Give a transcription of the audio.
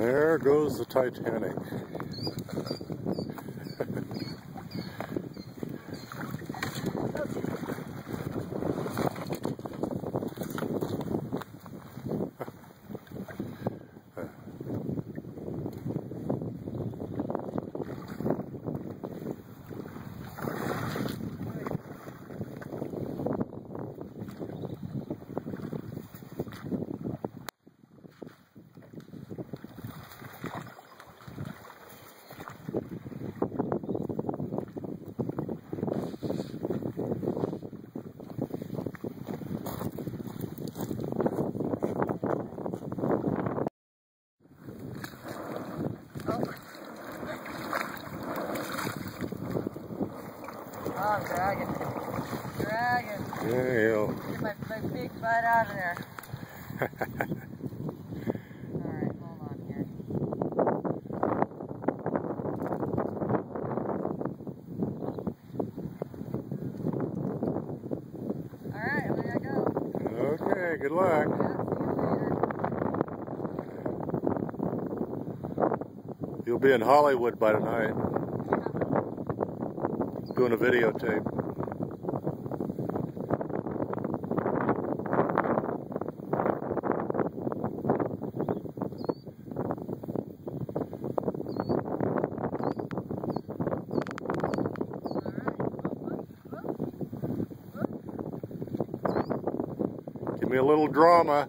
there goes the Titanic. Oh, dragging. Dragging. Yeah. Get my, my big butt out of there. Alright, hold on here. Alright, I'm gonna go. Okay, good luck. You'll be in Hollywood by tonight, doing a videotape. Give me a little drama.